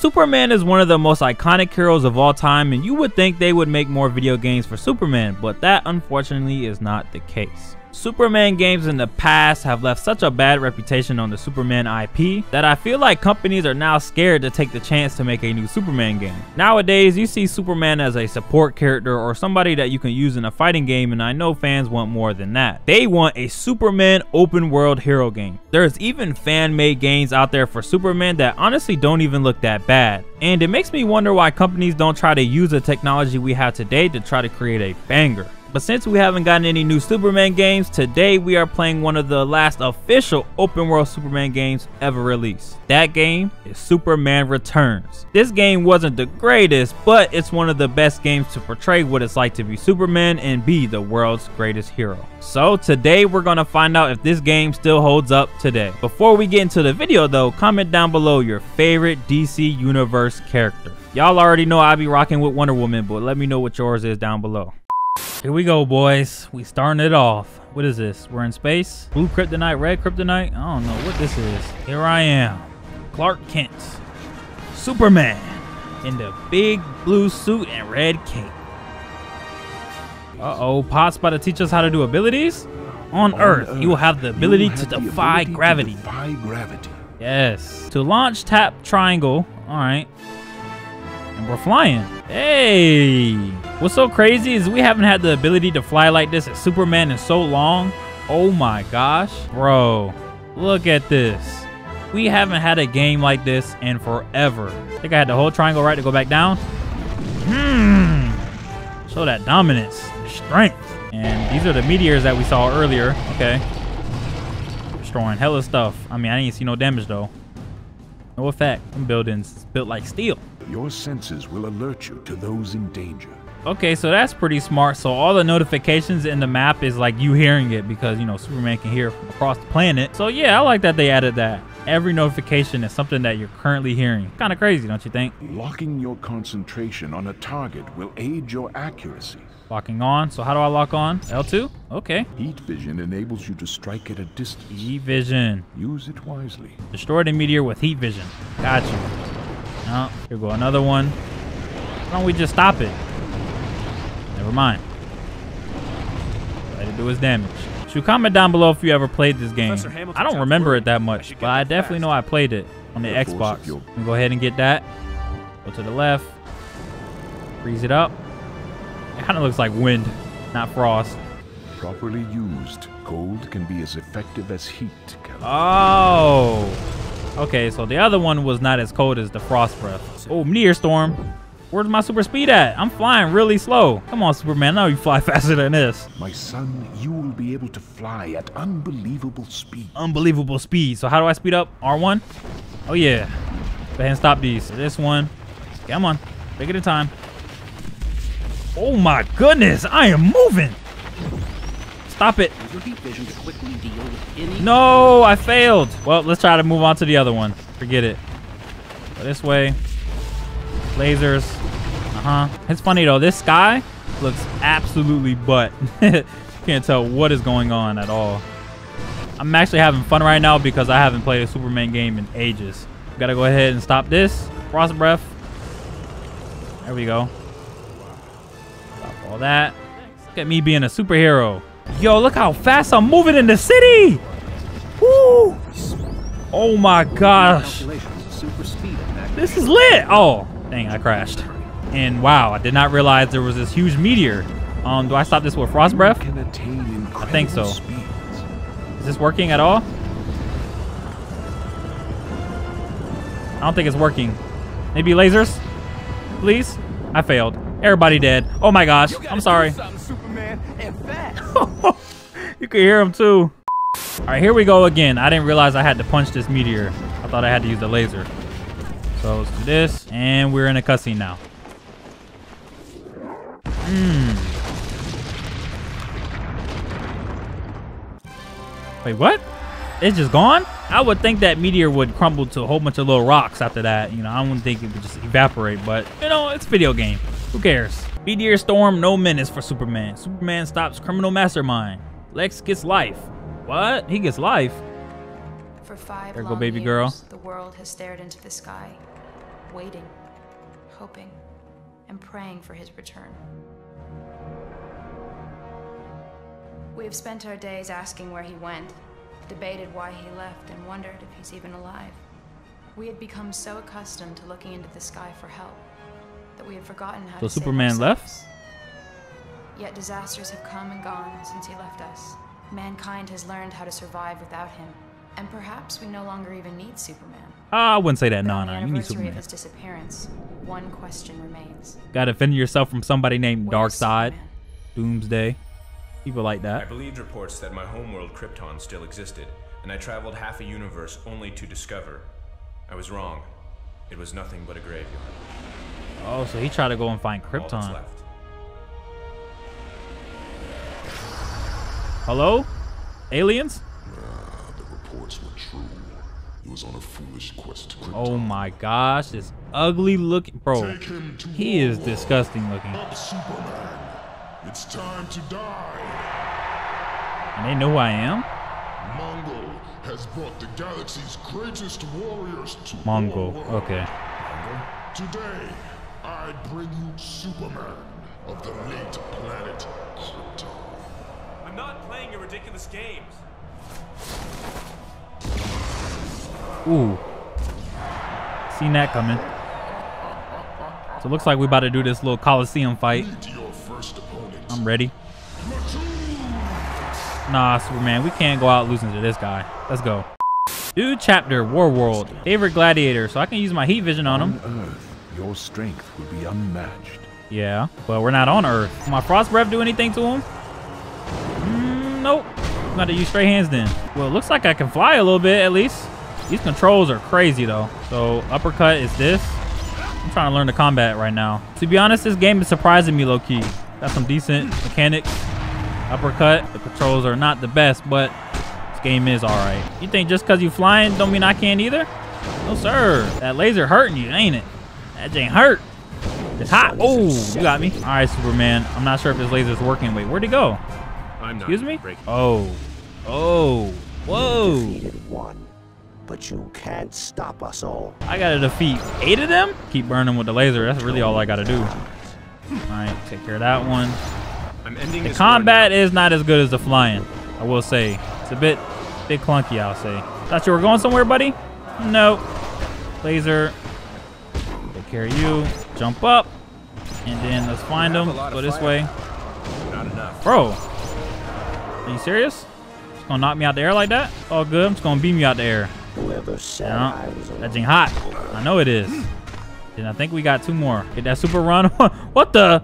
Superman is one of the most iconic heroes of all time and you would think they would make more video games for Superman, but that unfortunately is not the case. Superman games in the past have left such a bad reputation on the Superman IP that I feel like companies are now scared to take the chance to make a new Superman game. Nowadays, you see Superman as a support character or somebody that you can use in a fighting game and I know fans want more than that. They want a Superman open world hero game. There's even fan-made games out there for Superman that honestly don't even look that bad. And it makes me wonder why companies don't try to use the technology we have today to try to create a banger. But since we haven't gotten any new Superman games, today we are playing one of the last official open world Superman games ever released. That game is Superman Returns. This game wasn't the greatest, but it's one of the best games to portray what it's like to be Superman and be the world's greatest hero. So today we're gonna find out if this game still holds up today. Before we get into the video though, comment down below your favorite DC Universe character. Y'all already know I be rocking with Wonder Woman, but let me know what yours is down below. Here we go, boys. We starting it off. What is this? We're in space? Blue kryptonite, red kryptonite? I don't know what this is. Here I am. Clark Kent. Superman. In the big blue suit and red cape. Uh-oh. Pot's about to teach us how to do abilities? On, On Earth, Earth, you will have the ability to defy ability gravity. To defy gravity. Yes. To launch, tap triangle. All right. And we're flying. Hey. What's so crazy is we haven't had the ability to fly like this as Superman in so long. Oh my gosh. Bro, look at this. We haven't had a game like this in forever. I think I had the whole triangle right to go back down. Hmm. Show that dominance, strength. And these are the meteors that we saw earlier. Okay. Destroying hella stuff. I mean, I didn't see no damage though. No effect. Them buildings built like steel. Your senses will alert you to those in danger. Okay, so that's pretty smart. So all the notifications in the map is like you hearing it because, you know, Superman can hear from across the planet. So yeah, I like that they added that. Every notification is something that you're currently hearing. Kind of crazy, don't you think? Locking your concentration on a target will aid your accuracy. Locking on. So how do I lock on? L2? Okay. Heat vision enables you to strike at a distance. Heat vision. Use it wisely. Destroy the meteor with heat vision. Got you. Oh, here go. Another one. Why don't we just stop it? Never mind. Let it do his damage. Should comment down below if you ever played this game. I don't remember it that much, but I definitely know I played it on the Xbox. Go ahead and get that. Go to the left. Freeze it up. It kind of looks like wind, not frost. Properly used, cold can be as effective as heat. Oh. Okay, so the other one was not as cold as the frost breath. Oh, meteor storm. Where's my super speed at? I'm flying really slow. Come on, Superman. Now you fly faster than this. My son, you will be able to fly at unbelievable speed. Unbelievable speed. So how do I speed up? R1? Oh, yeah. Go ahead and stop these. This one. Come on. Take it in time. Oh, my goodness. I am moving. Stop it. No, I failed. Well, let's try to move on to the other one. Forget it. Go this way. Lasers. Uh-huh. It's funny, though. This sky looks absolutely butt. Can't tell what is going on at all. I'm actually having fun right now because I haven't played a Superman game in ages. Gotta go ahead and stop this. Frost breath. There we go. Stop all that. Look at me being a superhero. Yo, look how fast I'm moving in the city. Woo! Oh my gosh. This is lit. Oh, Dang, I crashed. And wow, I did not realize there was this huge meteor. Um, do I stop this with frost breath? I think so. Is this working at all? I don't think it's working. Maybe lasers? Please? I failed. Everybody dead. Oh my gosh. I'm sorry. you can hear him too. All right, here we go again. I didn't realize I had to punch this meteor. I thought I had to use the laser. So let's do this, and we're in a cutscene now. Hmm. Wait, what? It's just gone? I would think that meteor would crumble to a whole bunch of little rocks after that. You know, I wouldn't think it would just evaporate, but, you know, it's video game. Who cares? Meteor storm, no menace for Superman. Superman stops criminal mastermind. Lex gets life. What? He gets life? For five there go, baby years, girl. The world has stared into the sky waiting, hoping, and praying for his return. We have spent our days asking where he went, debated why he left, and wondered if he's even alive. We had become so accustomed to looking into the sky for help that we had forgotten how So to Superman left? Yet disasters have come and gone since he left us. Mankind has learned how to survive without him. And perhaps we no longer even need Superman. Ah, I wouldn't say that. But No, on no, the you need anniversary Superman. of his disappearance, one question remains. Gotta defend yourself from somebody named Where's Darkseid, Doomsday, people like that. I that. believed reports that my homeworld Krypton still existed, and I traveled half a universe only to discover. I was wrong. It was nothing but a graveyard. Oh, so he tried to go and find All that's Krypton. left. Hello, aliens? The reports were true. He was on a foolish quest to Krypton. Oh my gosh, this ugly looking bro. Take him to He is disgusting looking, Up, Superman. It's time to die. and they know who I am. Mongul has brought the galaxy's greatest warriors to Mongol. war. Okay. Today, I bring you Superman of the late planet Krypton. I'm not playing your ridiculous games. Ooh. Seen that coming. So it looks like we about to do this little Coliseum fight. Meet your first opponent. I'm ready. Nah, Superman, we can't go out losing to this guy. Let's go. New chapter, War World. Favorite gladiator, so I can use my heat vision on him. On Earth, your strength will be unmatched. Yeah, but we're not on Earth. Will my frost breath do anything to him? Mm, nope. I'm gonna use straight hands then. Well, it looks like I can fly a little bit at least. These controls are crazy though. So uppercut is this. I'm trying to learn the combat right now. To be honest, this game is surprising me low key. Got some decent mechanics. Uppercut. The controls are not the best, but this game is alright. You think just cause you flying don't mean I can't either? No sir. That laser hurting you, ain't it? That ain't hurt. It's hot. Oh, you got me. All right, Superman. I'm not sure if this laser's working. Wait, where'd he go? I'm not Excuse me? Oh. Oh. Whoa. Defeated one, but you can't stop us all. I gotta defeat eight of them? Keep burning with the laser. That's really all I gotta do. All right, take care of that one. I'm ending The this combat is not as good as the flying. I will say. It's a bit, bit clunky, I'll say. Thought you were going somewhere, buddy? Nope. Laser. Take care of you. Jump up. And then let's find them. Go this fire. way. Not enough. Bro, are you serious? Just gonna knock me out the air like that? All good. I'm just gonna beam you out the air. Whoever said Yeah, I was that alone. thing hot. I know it is. And I think we got two more. Get that super run. what the?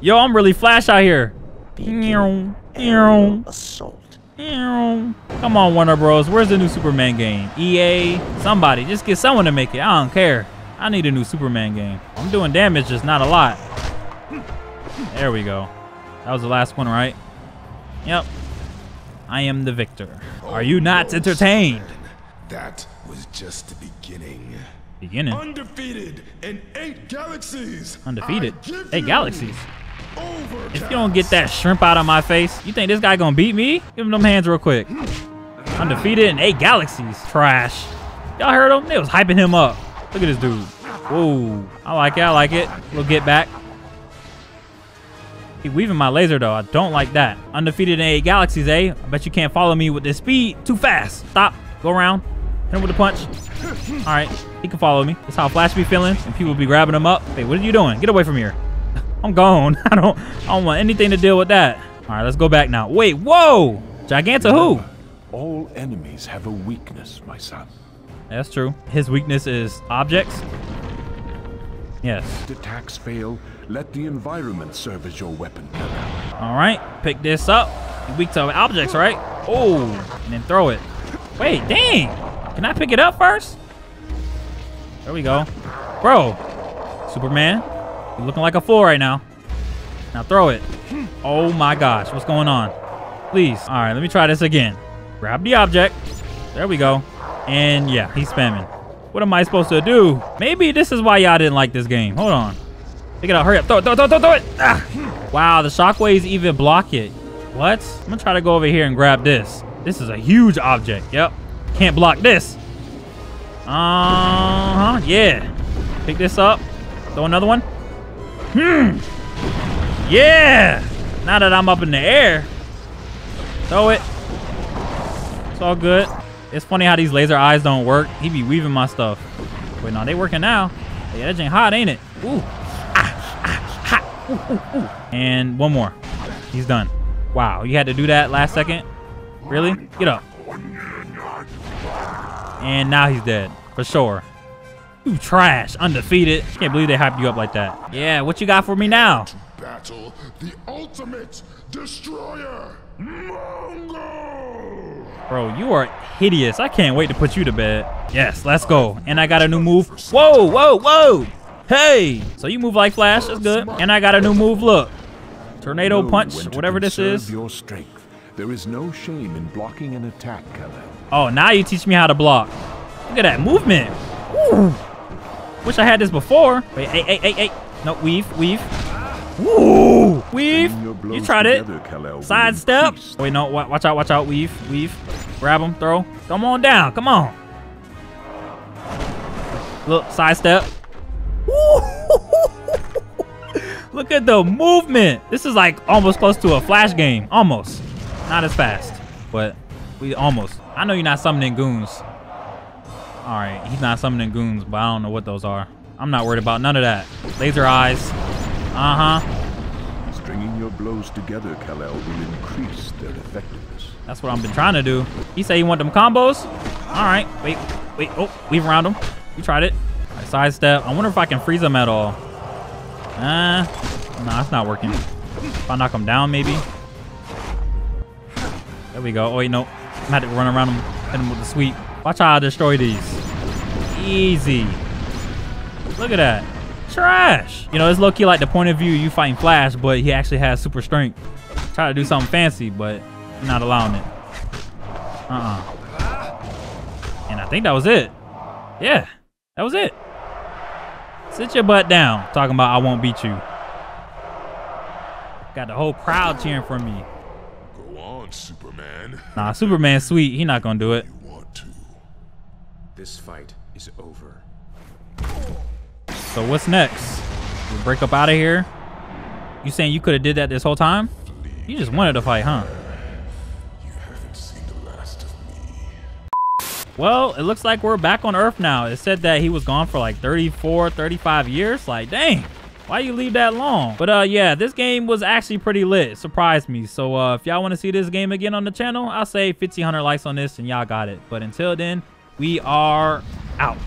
Yo, I'm really flash out here. Beacon Ew, aerial ew. assault. Come on, Warner Bros. Where's the new Superman game? EA, somebody, just get someone to make it. I don't care. I need a new Superman game. I'm doing damage, just not a lot. There we go. That was the last one, right? Yep. I am the victor. Are you not entertained? That was just the beginning. Beginning. Undefeated in eight galaxies. Undefeated. I give Hey, you galaxies. Overcast. If you don't get that shrimp out of my face, you think this guy gonna beat me? Give him them hands real quick. Undefeated in eight galaxies. Trash. Y'all heard him? They was hyping him up. Look at this dude. Whoa. I like it. I like it. We'll get back. Keep weaving my laser though. I don't like that. Undefeated in eight galaxies, eh? I bet you can't follow me with this speed. Too fast. Stop. Go around. Hit him with a punch. All right. He can follow me. That's how Flash be feeling. And people will be grabbing him up. Hey, what are you doing? Get away from here. I'm gone. I don't I don't want anything to deal with that. All right, let's go back now. Wait, whoa! Giganta who? All enemies have a weakness, my son. That's true. His weakness is objects. Yes. If attacks fail, let the environment serve as your weapon. All right, pick this up. You're weak to objects, right? Oh, and then throw it. Wait, dang. Can I pick it up first? There we go. Bro, Superman, you're looking like a fool right now. Now throw it. Oh my gosh, what's going on? Please. All right, let me try this again. Grab the object. There we go. And yeah, he's spamming. What am I supposed to do? Maybe this is why y'all didn't like this game. Hold on. Pick it up. Hurry up. Throw it, throw it, throw it, throw it. Ah. Wow, the shockwaves even block it. What? I'm gonna try to go over here and grab this. This is a huge object. Yep. Can't block this. Uh-huh. Yeah. Pick this up. Throw another one. Hmm. Yeah. Now that I'm up in the air. Throw it. It's all good. It's funny how these laser eyes don't work. He be weaving my stuff. Wait, no, they working now. Yeah, that ain't hot, ain't it? Ooh. Ah, ah, hot. Ooh, ooh, ooh. And one more. He's done. Wow, you had to do that last second? Really? Get up. And now he's dead. For sure. You trash. Undefeated. Can't believe they hyped you up like that. Yeah, what you got for me now? Battle the ultimate destroyer, Mongul! Bro, you are hideous. I can't wait to put you to bed. Yes, let's go. And I got a new move. Whoa, whoa, whoa. Hey. So you move like Flash. That's good. And I got a new move. Look. Tornado punch, whatever this is. Your strength. There is no shame in blocking an attack, Kal-El. Oh, now you teach me how to block. Look at that movement. Woo. Wish I had this before. Wait, hey, hey, hey, hey. No, weave, weave. Woo! Weave. You tried it. together, Kal-El, Side step. Wait, no. Watch out, watch out. Weave, weave. Grab him, throw. Come on down. Come on. Look, side step. Look at the movement. This is like almost close to a flash game. Almost. Not as fast, but we almost. I know you're not summoning goons. All right, he's not summoning goons, but I don't know what those are. I'm not worried about none of that. Laser eyes. Uh-huh. Stringing your blows together, Kal-El, will increase their effectiveness. That's what I've been trying to do. He said he want them combos. All right. Wait, wait. Oh, weave around him. You tried it. Right, sidestep. I wonder if I can freeze him at all. Uh, nah, it's not working. If I knock him down, maybe. There we go. Oh, wait, no. I'm had to run around him, hit him with the sweep. Watch how I destroy these. Easy. Look at that. Trash. You know, it's low-key like the point of view you fighting Flash, but he actually has super strength. Try to do something fancy, but not allowing it. Uh-uh. And I think that was it. Yeah, that was it. Sit your butt down. Talking about I won't beat you. Got the whole crowd cheering for me. Go on, Superman. Nah, Superman's sweet. He not gonna do it. You want to. This fight is over. So what's next? We break up out of here? You saying you could have did that this whole time? You just wanted to fight, huh? You haven't seen the last of me. Well, it looks like we're back on Earth now. It said that he was gone for like 34, 35 years. Like, dang, why you leave that long? But uh, yeah, this game was actually pretty lit. Surprised me. So uh, if y'all want to see this game again on the channel, I'll say 1500 likes on this and y'all got it. But until then, we are out.